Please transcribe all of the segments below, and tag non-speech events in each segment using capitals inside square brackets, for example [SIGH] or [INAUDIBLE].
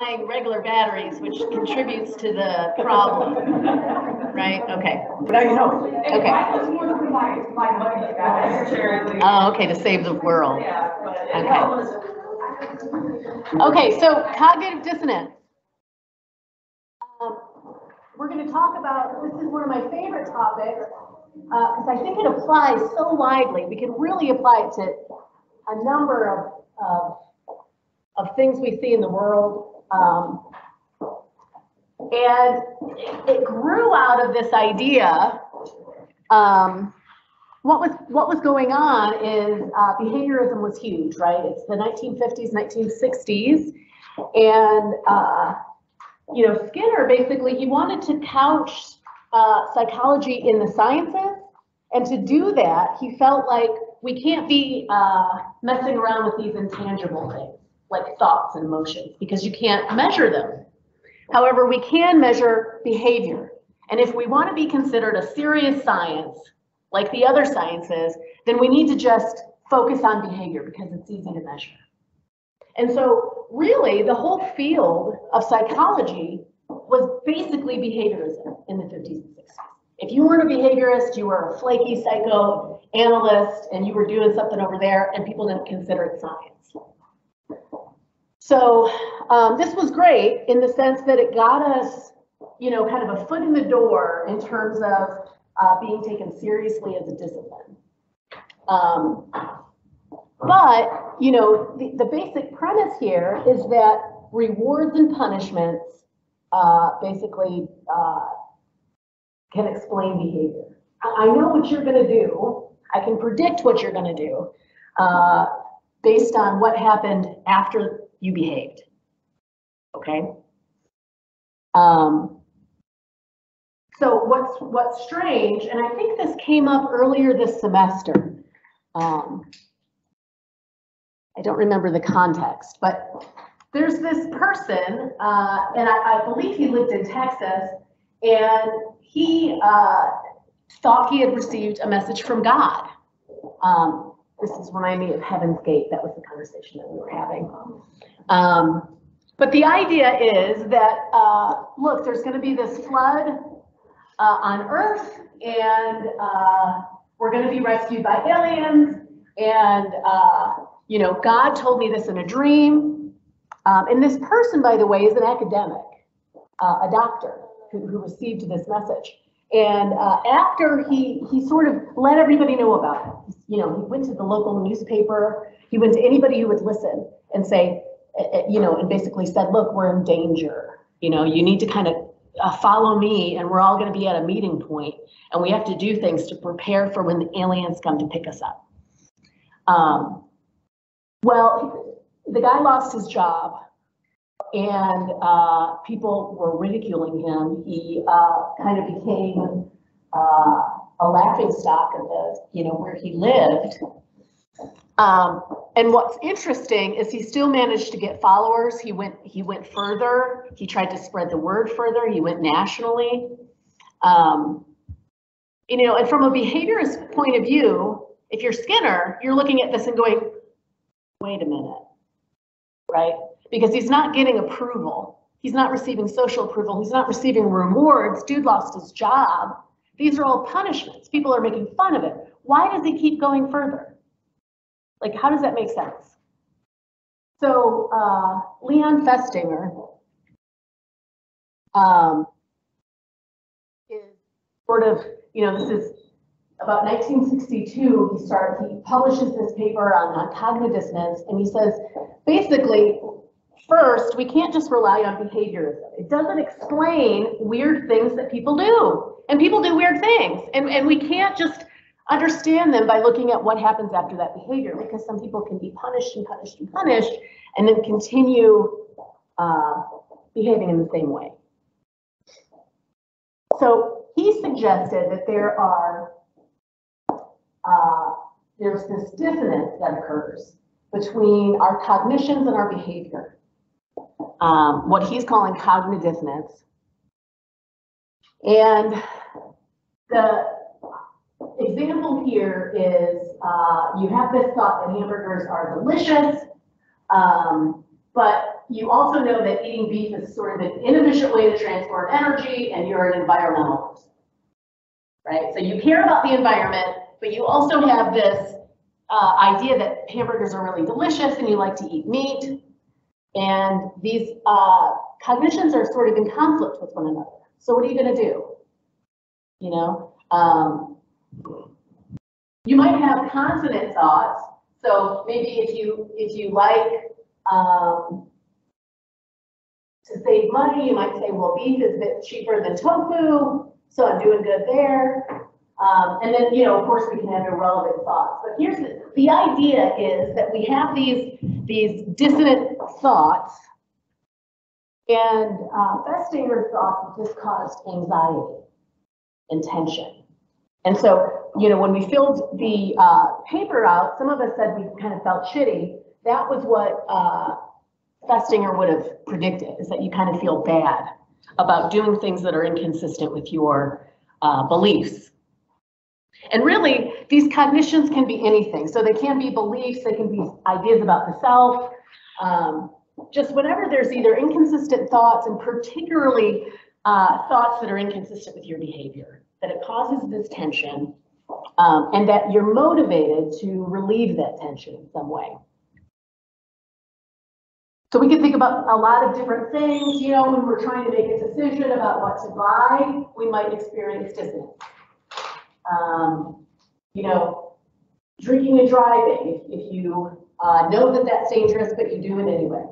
buying regular batteries, which contributes to the problem, right? Okay, But now you know. Okay. Mine was more than combined, combined money, like that, necessarily. oh, okay, to save the world. Yeah, Okay. Okay, so cognitive dissonance. Um, We're gonna talk about, this is one of my favorite topics, uh, because I think it applies so widely. We can really apply it to a number of, of, of things we see in the world. Um, And it grew out of this idea, um, what was, what was going on is uh, behaviorism was huge, right? It's the 1950s, 1960s. And, uh, you know, Skinner basically, he wanted to couch uh, psychology in the sciences. And to do that, he felt like we can't be uh, messing around with these intangible things, like thoughts and emotions, because you can't measure them. However, we can measure behavior. And if we want to be considered a serious science, like the other sciences, then we need to just focus on behavior because it's easy to measure. And so really the whole field of psychology was basically behaviorism in the 50s and 60s. If you weren't a behaviorist, you were a flaky psychoanalyst and you were doing something over there and people didn't consider it science. So um, this was great in the sense that it got us, you know, kind of a foot in the door in terms of uh, being taken seriously as a discipline. Um, but, you know, the, the basic premise here is that rewards and punishments uh, basically uh, can explain behavior. I, know what you're going to do. I can predict what you're going to do uh, based on what happened after you behaved. Okay? Um, so what's what's strange, and I think this came up earlier this semester. Um, I don't remember the context, but there's this person, uh, and I, I believe he lived in Texas, and he uh, thought he had received a message from God. Um, this is reminding me of Heaven's Gate. That was the conversation that we were having. Um, but the idea is that, uh, look, there's going to be this flood uh, on Earth, and uh, we're going to be rescued by aliens. And uh, you know, God told me this in a dream. Um, and this person, by the way, is an academic, uh, a doctor who, who received this message. And uh, after he he sort of let everybody know about it, you know, he went to the local newspaper. He went to anybody who would listen and say, uh, uh, you know, and basically said, look, we're in danger. You know, you need to kind of uh, follow me and we're all going to be at a meeting point and we have to do things to prepare for when the aliens come to pick us up. Um, well, the guy lost his job and uh, people were ridiculing him. He uh, kind of became uh, a laughing stock of the, you know, where he lived. Um, and what's interesting is he still managed to get followers. He went he went further. He tried to spread the word further. He went nationally. Um, you know, and from a behaviorist point of view, if you're Skinner, you're looking at this and going, wait a minute, right? Because he's not getting approval. He's not receiving social approval. He's not receiving rewards. Dude lost his job. These are all punishments. People are making fun of it. Why does he keep going further? Like, how does that make sense? So, uh, Leon Festinger um, is sort of, you know, this is about 1962. He starts, he publishes this paper on, on cognitive dissonance, and he says, basically, first, we can't just rely on behaviorism. It doesn't explain weird things that people do. And people do weird things. And, and we can't just understand them by looking at what happens after that behavior because some people can be punished and punished and punished and then continue uh, behaving in the same way. So he suggested that there are, uh, there's this dissonance that occurs between our cognitions and our behavior. Um, what he's calling cognitive dissonance. And the example here is uh, you have this thought that hamburgers are delicious, um, but you also know that eating beef is sort of an inefficient way to transport energy and you're an environmentalist. Right? So you care about the environment, but you also have this uh, idea that hamburgers are really delicious and you like to eat meat. And these uh, cognitions are sort of in conflict with one another. So what are you going to do? You know, um, you might have consonant thoughts. So maybe if you if you like um, to save money, you might say, well, beef is a bit cheaper than tofu, so I'm doing good there. Um, and then, you know, of course, we can have irrelevant thoughts. But here's the, the idea is that we have these, these dissonant thoughts. And uh, Festinger thought that this caused anxiety and tension. And so, you know, when we filled the uh, paper out, some of us said we kind of felt shitty. That was what uh, Festinger would have predicted, is that you kind of feel bad about doing things that are inconsistent with your uh, beliefs. And really, these cognitions can be anything. So they can be beliefs, they can be ideas about the self. Um, just whenever there's either inconsistent thoughts and particularly uh, thoughts that are inconsistent with your behavior, that it causes this tension um, and that you're motivated to relieve that tension in some way. So we can think about a lot of different things, you know, when we're trying to make a decision about what to buy, we might experience dissonance. Um, you know, drinking and driving, if, if you uh, know that that's dangerous, but you do it anyway.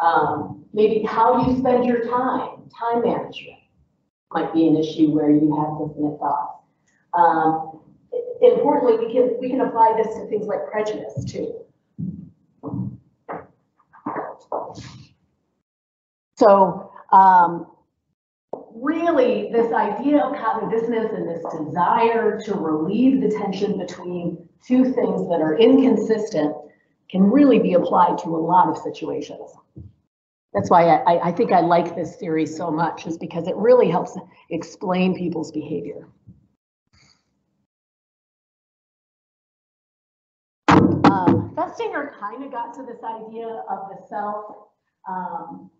Um, maybe how you spend your time, time management might be an issue where you have dissonant thoughts. Um, importantly, we can, we can apply this to things like prejudice too. So um, really, this idea of cognitive dissonance and this desire to relieve the tension between two things that are inconsistent can really be applied to a lot of situations. That's why I, I think I like this theory so much, is because it really helps explain people's behavior. Um, Festinger kind of got to this idea of the self um,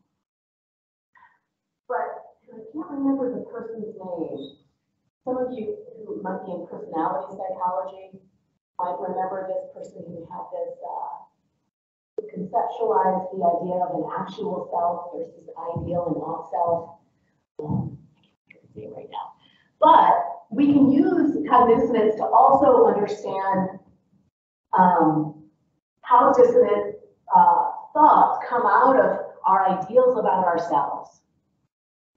but I can't remember the person's name. Some of you who might be in personality psychology might remember this person who had this, uh, who conceptualized the idea of an actual self versus ideal and not self. Um, right now. But we can use cognitive dissonance to also understand um, how dissonant uh, thoughts come out of our ideals about ourselves.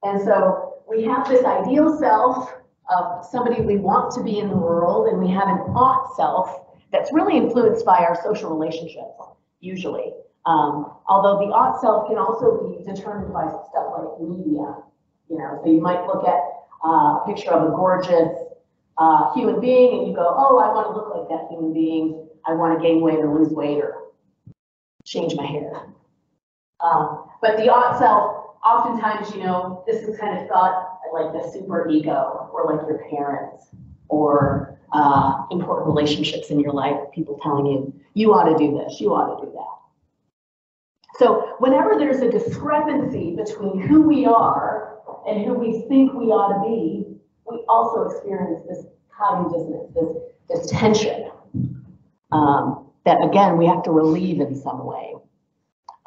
And so we have this ideal self of somebody we want to be in the world, and we have an ought self that's really influenced by our social relationships, usually. Um, although the ought self can also be determined by stuff like media. You know, so you might look at uh, a picture of a gorgeous uh, human being and you go, oh, I want to look like that human being. I want to gain weight or lose weight or change my hair. Um, but the ought self, oftentimes, you know, this is kind of thought like the super ego or like your parents or uh, important relationships in your life, people telling you, you ought to do this, you ought to do that. So whenever there's a discrepancy between who we are and who we think we ought to be, we also experience this cognitive dissonance, this, this tension um, that again, we have to relieve in some way.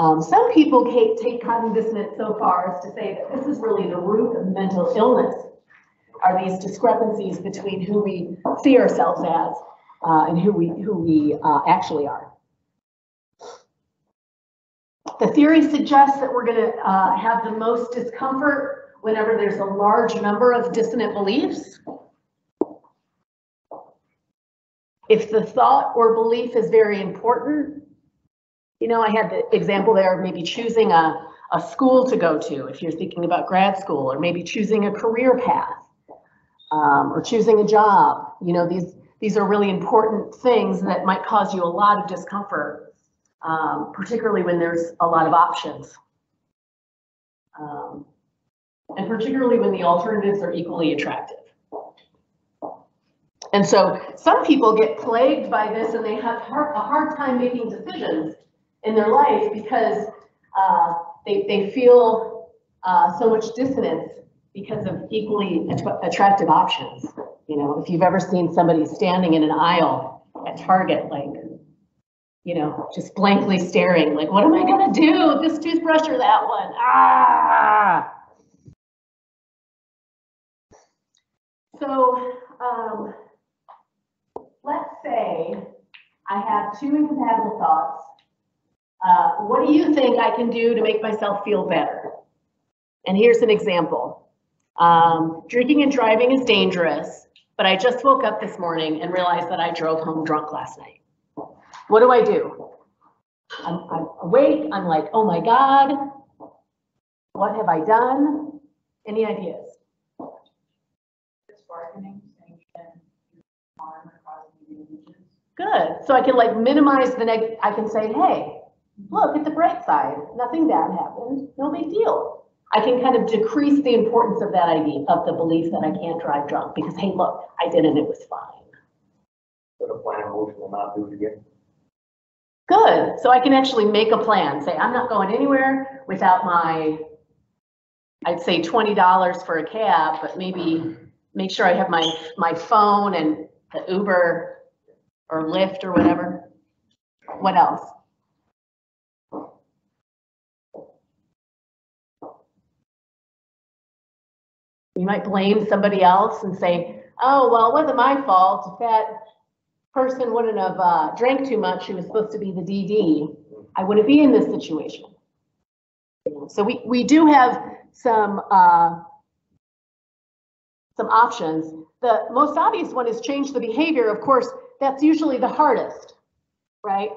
Um, some people take cognitive dissonance so far as to say that this is really the root of mental illness, are these discrepancies between who we see ourselves as uh, and who we, who we uh, actually are. The theory suggests that we're going to uh, have the most discomfort whenever there's a large number of dissonant beliefs. If the thought or belief is very important, you know, I had the example there of maybe choosing a, a school to go to if you're thinking about grad school, or maybe choosing a career path, um, or choosing a job. You know, these these are really important things that might cause you a lot of discomfort, um, particularly when there's a lot of options. Um, and particularly when the alternatives are equally attractive. And so some people get plagued by this and they have a hard time making decisions in their life because uh, they, they feel, uh, so much dissonance because of equally att- attractive options. You know, if you've ever seen somebody standing in an aisle at Target, like, you know, just blankly staring, like, what am I gonna do? This toothbrush or that one? Ah! So, um, let's say I have two incompatible thoughts. Uh, what do you think I can do to make myself feel better? And here's an example. Um, drinking and driving is dangerous, but I just woke up this morning and realized that I drove home drunk last night. What do I do? I'm, I'm awake, I'm like, oh my God, what have I done? Any ideas? Good. So I can like minimize the neg, I can say, hey, look at the bright side. Nothing bad happened. No big deal. I can kind of decrease the importance of that idea, of the belief that I can't drive drunk because, hey, look, I did and it was fine. Put a plan in motion and not do it again. Good. So I can actually make a plan, say, I'm not going anywhere without my, I'd say twenty dollars for a cab, but maybe make sure I have my, my phone and the Uber or Lyft or whatever. What else? You might blame somebody else and say, oh, well, it wasn't my fault. If that person wouldn't have uh, drank too much, she was supposed to be the DD, I wouldn't be in this situation. So we, we do have some, uh, some options. The most obvious one is change the behavior. Of course, that's usually the hardest, right?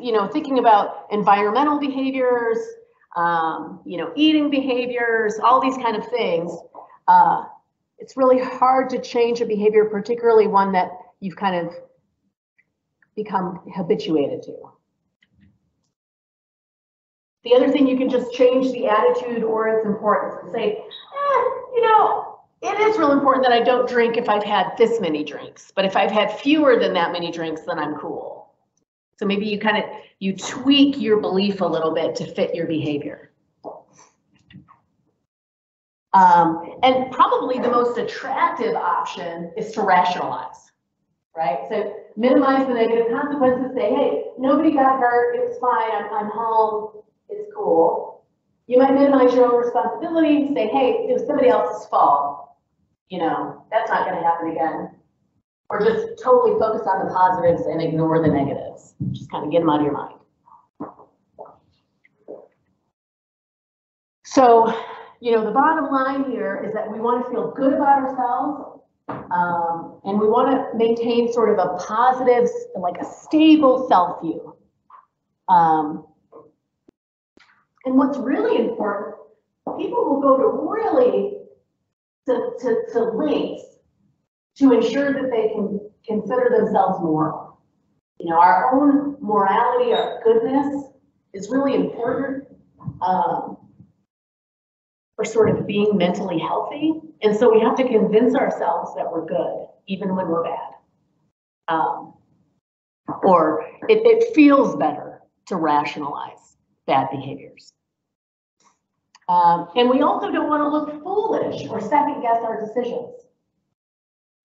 You know, thinking about environmental behaviors, um, you know, eating behaviors, all these kind of things. Uh, It's really hard to change a behavior, particularly one that you've kind of become habituated to. The other thing, you can just change the attitude or its importance and say, eh, you know, it is real important that I don't drink if I've had this many drinks, but if I've had fewer than that many drinks, then I'm cool. So maybe you kind of, you tweak your belief a little bit to fit your behavior. Um, and probably the most attractive option is to rationalize, right? So minimize the negative consequences, say, hey, nobody got hurt, it was fine, I'm, I'm home, it's cool. You might minimize your own responsibility, and say, hey, it was somebody else's fault. You know, that's not gonna happen again. Or just totally focus on the positives and ignore the negatives. Just kind of get them out of your mind. So, you know, the bottom line here is that we want to feel good about ourselves. Um, and we want to maintain sort of a positive, like a stable self view. Um, and what's really important, people will go to really to, to, to to ensure that they can consider themselves moral. You know, our own morality, our goodness is really important. Um, for sort of being mentally healthy. And so we have to convince ourselves that we're good, even when we're bad. Um, or it, it feels better to rationalize bad behaviors. Um, and we also don't want to look foolish or second guess our decisions.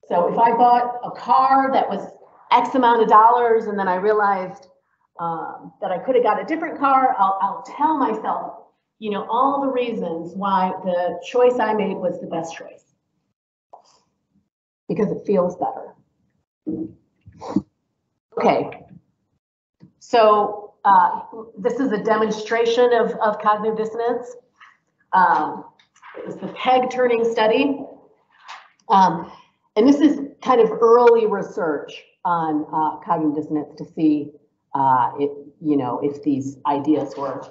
So if I bought a car that was X amount of dollars and then I realized um, that I could have got a different car, I'll, I'll tell myself, you know, all the reasons why the choice I made was the best choice. Because it feels better. Okay. So uh, this is a demonstration of, of cognitive dissonance. Um, it was the PEG turning study. Um, and this is kind of early research on uh, cognitive dissonance to see uh, if, you know, if these ideas were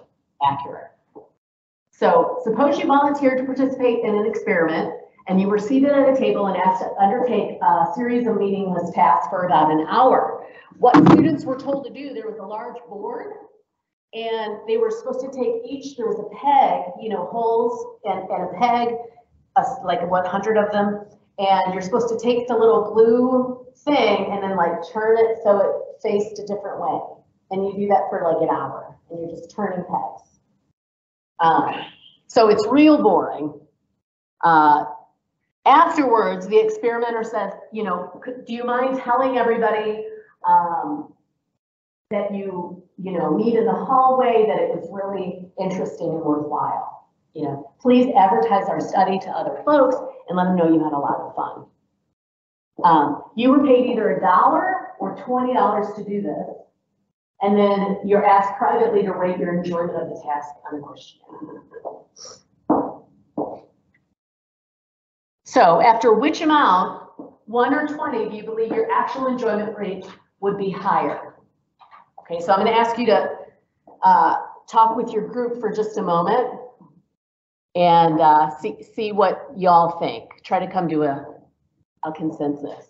accurate. So suppose you volunteered to participate in an experiment and you were seated at a table and asked to undertake a series of meaningless tasks for about an hour. What students were told to do, there was a large board and they were supposed to take each, there was a peg, you know, holes and, and a peg, a, like hundred of them. And you're supposed to take the little glue thing and then like turn it so it faced a different way. And you do that for like an hour and you're just turning pegs. Um, so it's real boring. Uh, afterwards, the experimenter says, you know, do you mind telling everybody, um, that you, you know, meet in the hallway, that it was really interesting and worthwhile? You know, please advertise our study to other folks and let them know you had a lot of fun. Um, you were paid either a dollar or twenty dollars to do this. And then you're asked privately to rate your enjoyment of the task on the questionnaire. So after which amount, one or twenty, do you believe your actual enjoyment rate would be higher? Okay, so I'm gonna ask you to, uh, talk with your group for just a moment and, uh, see, see what y'all think. Try to come to a, a consensus.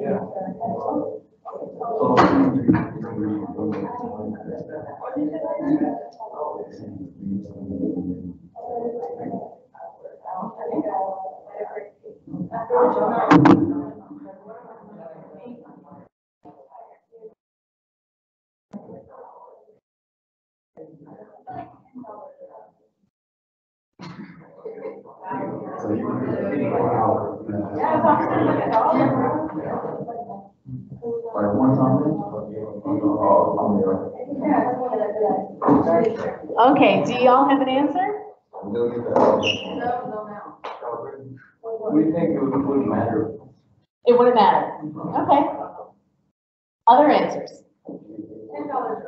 Yeah. Yeah, like one? Oh, Okay, do y'all have an answer? We think it would- wouldn't matter. It wouldn't matter. Okay. Other answers? Ten dollars.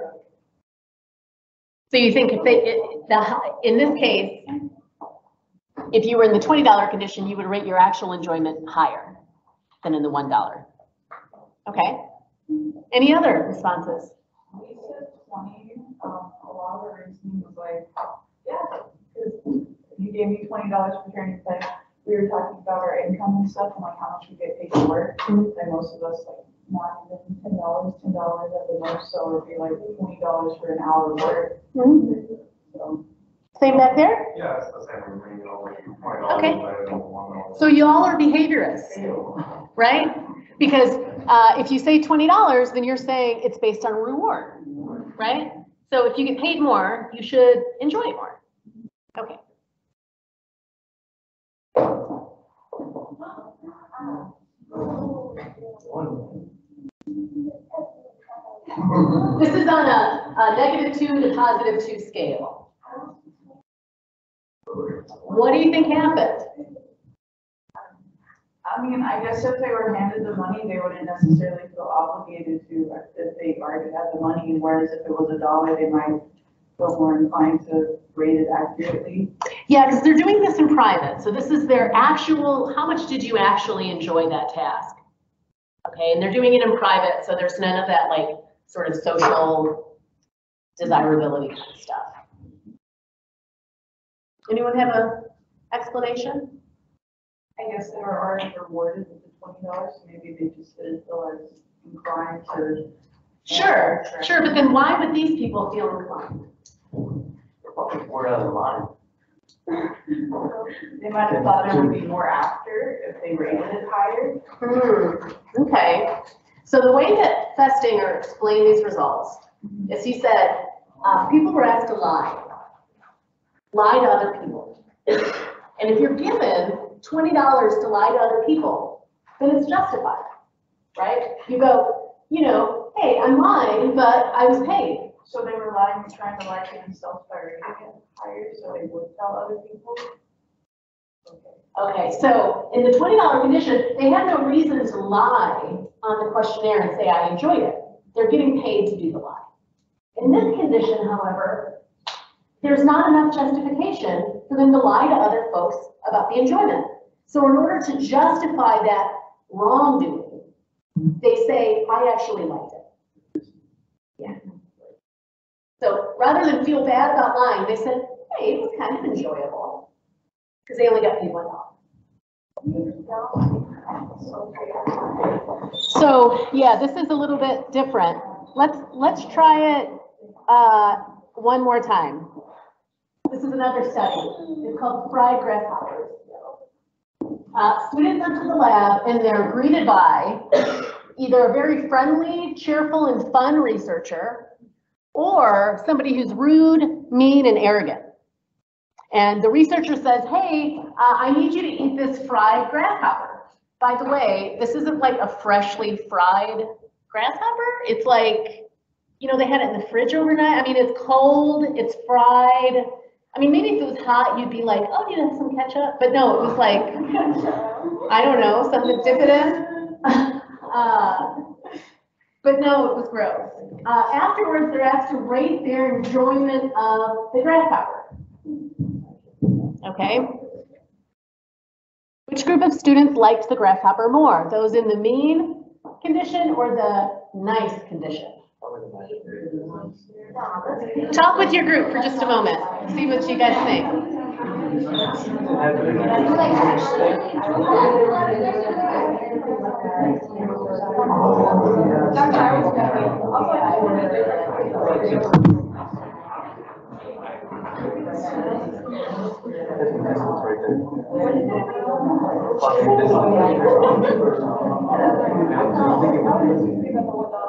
So you think if they, it- the, hi- in this case, if you were in the twenty dollar condition, you would rate your actual enjoyment higher than in the one dollar? Okay. Any other responses? We said twenty, um, a lot of the reasoning was like, yeah, because you gave me twenty dollars for training pay. We were talking about our income and stuff and like how much we get paid to work. And most of us like not even ten dollars, ten dollars at the most, so it'd be like twenty dollars for an hour of work. So Same back there? Yeah, it's the same, we bring it over, twenty Okay. dollars, better than one dollar. So y'all are behaviorists, right? Because, uh, if you say twenty dollars, then you're saying it's based on reward, right? So if you get paid more, you should enjoy it more. Okay. This is on a, a negative two to positive two scale. What do you think happened? I mean, I guess if they were handed the money, they wouldn't necessarily feel obligated to, if they already had the money, whereas if it was a dollar, they might feel more inclined to rate it accurately. Yeah, because they're doing this in private, so this is their actual, how much did you actually enjoy that task? Okay, and they're doing it in private, so there's none of that like sort of social desirability kind of stuff. Anyone have a explanation? I guess they were already rewarded with the twenty dollars, so maybe they just didn't feel as inclined to. Sure, sure, but then why would these people feel inclined? They're probably bored out of their mind. [LAUGHS] They might have thought it would be more after if they rated it higher. Hmm, okay. So the way that Festinger explained these results is he said, uh, people were asked to lie. Lie to other people. And if you're given twenty dollars to lie to other people, then it's justified, right? You go, you know, hey, I'm lying, but I was paid. So they were lying, trying to lie to themselves by it higher, so they would tell other people? Okay. Okay, so in the twenty dollar condition, they had no reason to lie on the questionnaire and say, I enjoyed it. They're getting paid to do the lie. In this condition, however, there's not enough justification for them to lie to other folks about the enjoyment. So in order to justify that wrongdoing, they say, I actually liked it. Yeah. So rather than feel bad about lying, they said, hey, it was kind of enjoyable. Because they only got paid one dollar. So, yeah, this is a little bit different. Let's, let's try it, uh, one more time. This is another study. It's called fried grasshoppers. Uh, students enter the lab and they're greeted by either a very friendly, cheerful, and fun researcher or somebody who's rude, mean, and arrogant. And the researcher says, hey, uh, I need you to eat this fried grasshopper. By the way, this isn't like a freshly fried grasshopper. It's like, you know, they had it in the fridge overnight. I mean, it's cold, it's fried. I mean, maybe if it was hot, you'd be like, oh, you have some ketchup? But no, it was like, I don't know, something to dip it in. Uh, But no, it was gross. Uh, afterwards, they're asked to rate their enjoyment of the grasshopper. Okay? Which group of students liked the grasshopper more? Those in the mean condition or the nice condition? Talk with your group for just a moment. See what you guys think.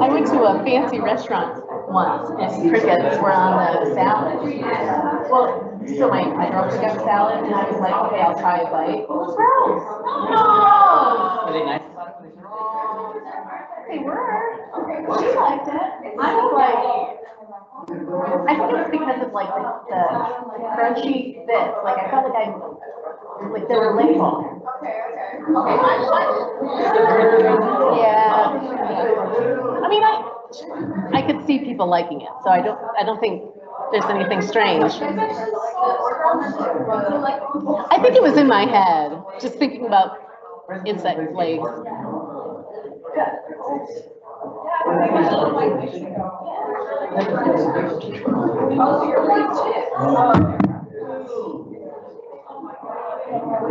I went to a fancy restaurant once and crickets were on the salad. Well, so my, my girlfriend got salad and I was like, okay, I'll try a bite. It was gross. No! Are they nice about it they serve it? They were. She liked it. I was like, I think it was because of like the, the crunchy bits, like I felt like I, like they were labeled. Yeah. I mean, I, I could see people liking it, so I don't, I don't think there's anything strange. I think it was in my head, just thinking about insect flakes.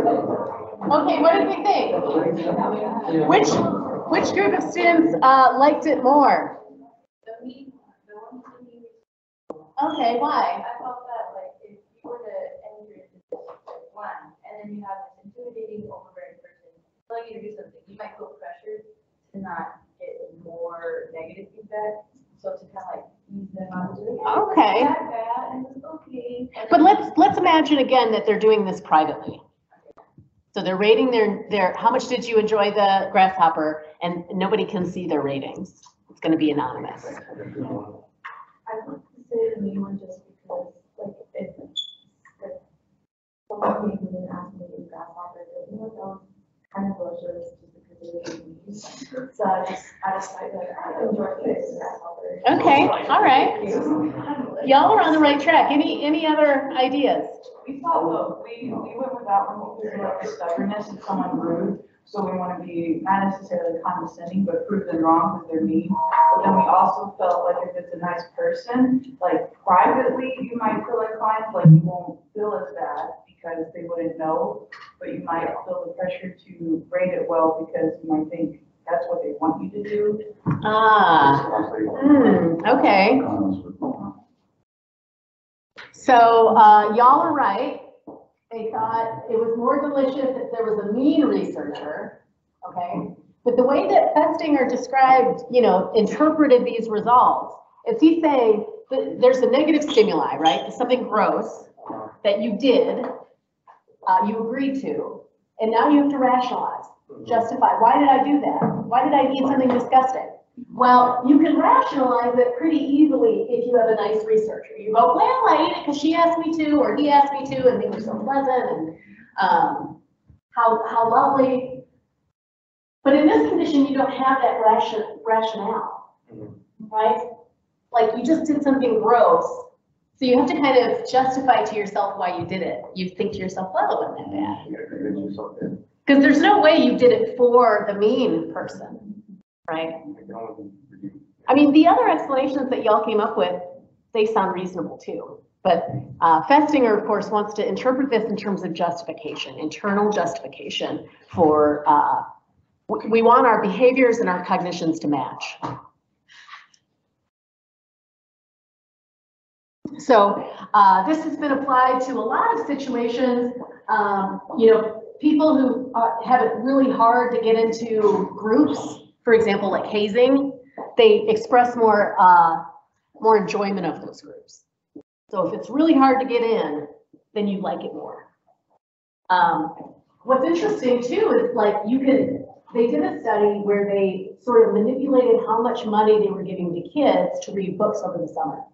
Okay, what did we think? Which, which group of students, uh, liked it more? Okay, why? I felt that like if you were to enter into one, and then you have this intimidating, overbearing person telling you to do something, you might feel pressured to not get more negative feedback. So to kind of like them out to like, yeah, Okay. not that bad, okay. But let's, let's imagine again that they're doing this privately. So they're rating their, their, how much did you enjoy the grasshopper? And nobody can see their ratings. It's gonna be anonymous. I would say the main one just because, like, if, if someone came and asked me to grasshopper, you know, that was kind of delicious just because it. So I just, I decided that I enjoyed this grasshopper. Okay, all right. Y'all are on the right track. Any, any other ideas? We thought, look, we, we went with that one because we like the stubbornness and someone rude. So we want to be not necessarily condescending, but prove them wrong because they're mean. But then we also felt like if it's a nice person, like privately, you might feel inclined, like you won't feel as bad because they wouldn't know. But you might feel the pressure to rate it well because you might think that's what they want you to do. Ah, hmm, okay. So, uh, y'all are right. They thought it was more delicious if there was a mean researcher, okay? But the way that Festinger described, you know, interpreted these results, is he's saying there's a negative stimuli, right? Something gross that you did, uh, you agreed to, and now you have to rationalize, justify, why did I do that? Why did I eat something disgusting? Well, you can rationalize it pretty easily if you have a nice researcher. You go, well, I ate it because she asked me to, or he asked me to, and they were so pleasant, and, um, how, how lovely. But in this condition, you don't have that ration, rationale, right? Like, you just did something gross, so you have to kind of justify to yourself why you did it. You think to yourself, well, it wasn't that bad. You gotta convince yourself that Because there's no way you did it for the mean person, right? I mean, the other explanations that y'all came up with, they sound reasonable too. But uh, Festinger, of course, wants to interpret this in terms of justification, internal justification for, uh, we want our behaviors and our cognitions to match. So uh, this has been applied to a lot of situations. Um, You know, people who are- have it really hard to get into groups, for example, like hazing, they express more, uh, more enjoyment of those groups. So if it's really hard to get in, then you like it more. Um, what's interesting too is like you can, they did a study where they sort of manipulated how much money they were giving to kids to read books over the summer.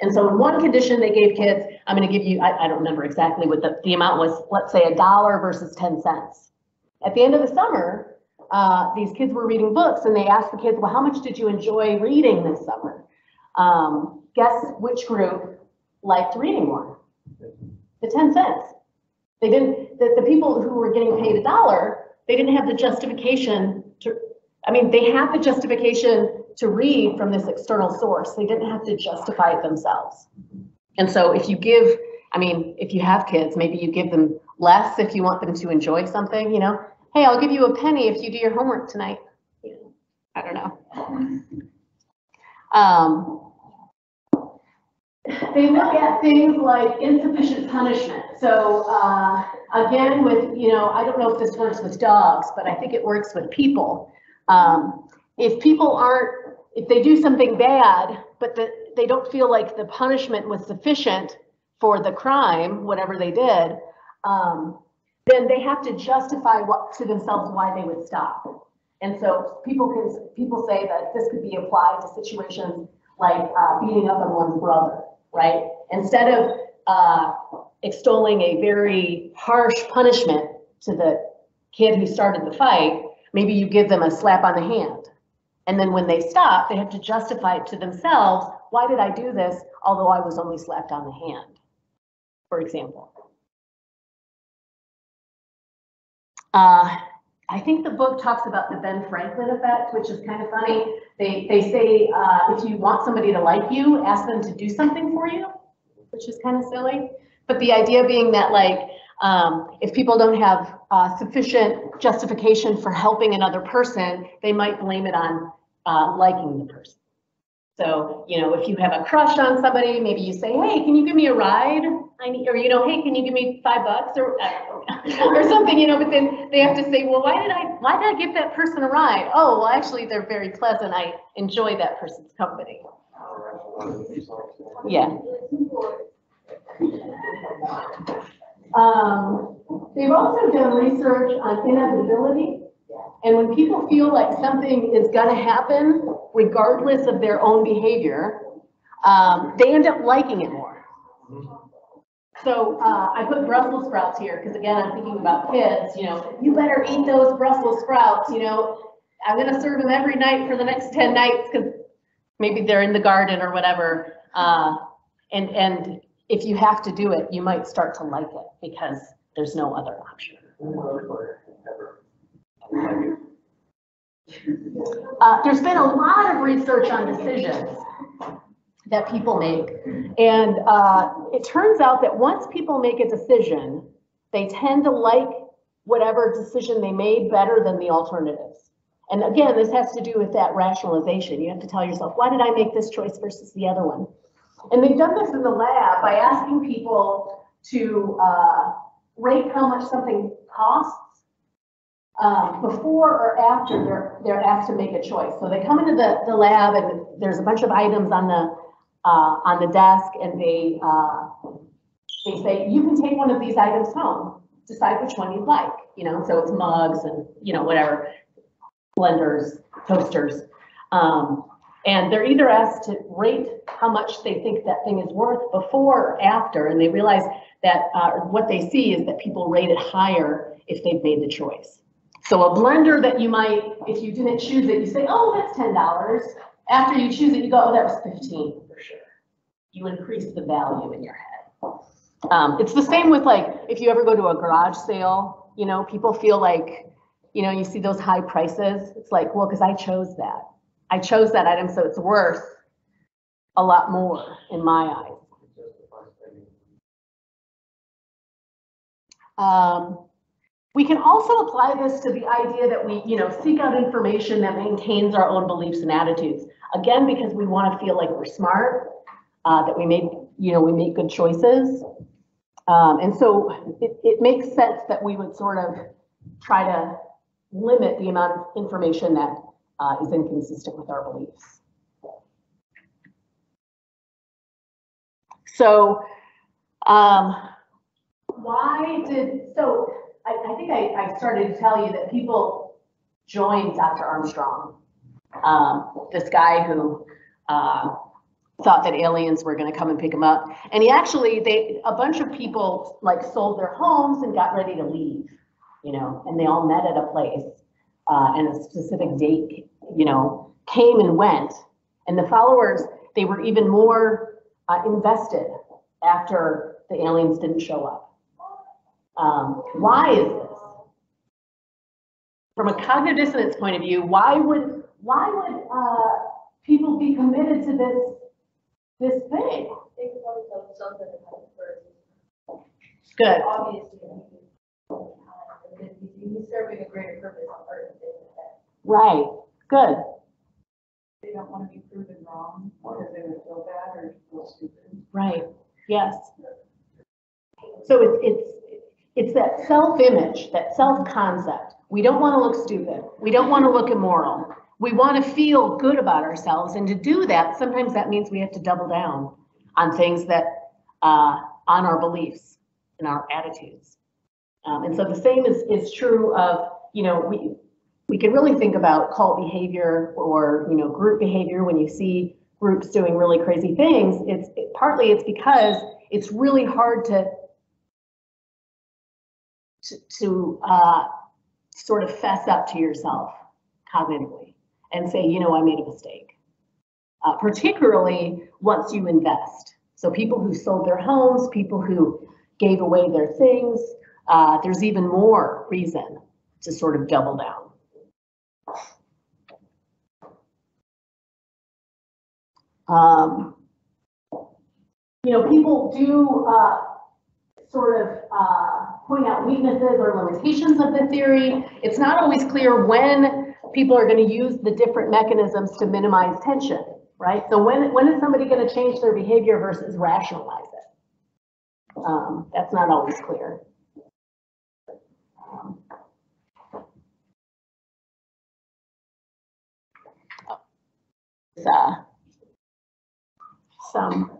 And so in one condition, they gave kids, I'm gonna give you, I, I don't remember exactly what the, the amount was, let's say a dollar versus 10 cents. At the end of the summer, uh, these kids were reading books and they asked the kids, well, how much did you enjoy reading this summer? Um, guess which group liked reading more? The 10 cents. They didn't, the, the people who were getting paid a dollar, they didn't have the justification to, I mean, they had the justification to read from this external source. They didn't have to justify it themselves. And so if you give, I mean, if you have kids, maybe you give them less if you want them to enjoy something, you know? Hey, I'll give you a penny if you do your homework tonight. I don't know. Um, they look at things like insufficient punishment. So, uh, again, with, you know, I don't know if this works with dogs, but I think it works with people. Um, if people aren't, if they do something bad, but the, they don't feel like the punishment was sufficient for the crime, whatever they did, um, then they have to justify what, to themselves why they would stop. And so people can, people say that this could be applied to situations like, uh, beating up on one's brother, right? Instead of, uh, extolling a very harsh punishment to the kid who started the fight, maybe you give them a slap on the hand. And then when they stop, they have to justify it to themselves, why did I do this, although I was only slapped on the hand, for example. Uh, I think the book talks about the Ben Franklin effect, which is kind of funny. They, they say, uh, if you want somebody to like you, ask them to do something for you, which is kind of silly. But the idea being that like, um, if people don't have, uh, sufficient justification for helping another person, they might blame it on, uh, liking the person. So, you know, if you have a crush on somebody, maybe you say, hey, can you give me a ride? I need, or, you know, hey, can you give me five bucks or, [LAUGHS] or something, you know, but then they have to say, well, why did I, why did I give that person a ride? Oh, well, actually, they're very pleasant. I enjoy that person's company. Yeah. Um, they've also done research on inevitability. And when people feel like something is gonna happen regardless of their own behavior, um, they end up liking it more. So, uh, I put Brussels sprouts here, because again, I'm thinking about kids, you know, you better eat those Brussels sprouts, you know? I'm gonna serve them every night for the next ten nights, because maybe they're in the garden or whatever. Uh, and, and if you have to do it, you might start to like it, because there's no other option. Uh, there's been a lot of research on decisions that people make. And, uh, it turns out that once people make a decision, they tend to like whatever decision they made better than the alternatives. And again, this has to do with that rationalization. You have to tell yourself, why did I make this choice versus the other one? And they've done this in the lab by asking people to, uh, rate how much something costs um, before or after they're, they're asked to make a choice. So they come into the, the lab and there's a bunch of items on the, uh, on the desk and they, uh, they say, you can take one of these items home, decide which one you'd like, you know, so it's mugs and, you know, whatever, blenders, toasters. Um, and they're either asked to rate how much they think that thing is worth before or after, and they realize that, uh, what they see is that people rate it higher if they've made the choice. So a blender that you might, if you didn't choose it, you say, oh, that's ten dollars. After you choose it, you go, oh, that was fifteen for sure. You increase the value in your head. Um, it's the same with like, if you ever go to a garage sale, you know, people feel like, you know, you see those high prices. It's like, well, because I chose that. I chose that item, so it's worth a lot more in my eyes. Um, we can also apply this to the idea that we, you know, seek out information that maintains our own beliefs and attitudes. Again, because we want to feel like we're smart, uh, that we make, you know, we make good choices. Um, and so it, it makes sense that we would sort of try to limit the amount of information that uh, is inconsistent with our beliefs. So, um, why did, so I, I think I, I started to tell you that people joined Dr. Armstrong. Um, this guy who, uh, thought that aliens were gonna come and pick him up. And he actually, they, a bunch of people like sold their homes and got ready to leave, you know, and they all met at a place. Uh, and a specific date, you know, came and went. And the followers, they were even more uh, invested after the aliens didn't show up. Um, why is this? From a cognitive dissonance point of view, why would, why would, uh, people be committed to this, this thing? Good, right, good, They don't want to be proven wrong because they would feel bad or feel stupid. right, yes. So it's, it's, it's that self-image, that self-concept. We don't want to look stupid. We don't want to look immoral. We want to feel good about ourselves. And to do that, sometimes that means we have to double down on things that, uh, on our beliefs and our attitudes. Um, and so the same is, is true of, you know, we, we can really think about cult behavior or, you know, group behavior when you see groups doing really crazy things. It's it- partly it's because it's really hard to to, to uh, sort of fess up to yourself cognitively and say, you know, I made a mistake. Uh, particularly once you invest. So people who sold their homes, people who gave away their things, uh, there's even more reason to sort of double down. Um, you know, people do, uh, sort of, uh, point out weaknesses or limitations of the theory. It's not always clear when people are gonna use the different mechanisms to minimize tension, right? So when, when is somebody gonna change their behavior versus rationalize it? Um, that's not always clear. Um, uh, some.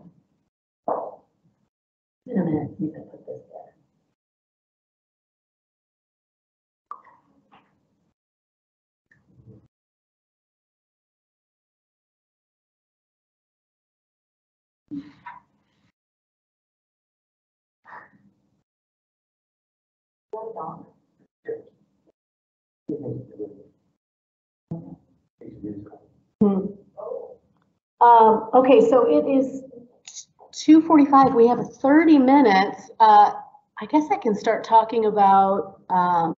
In a minute, you can put this Hmm. Um, okay, so it is two forty-five. We have thirty minutes. Uh, I guess I can start talking about, um,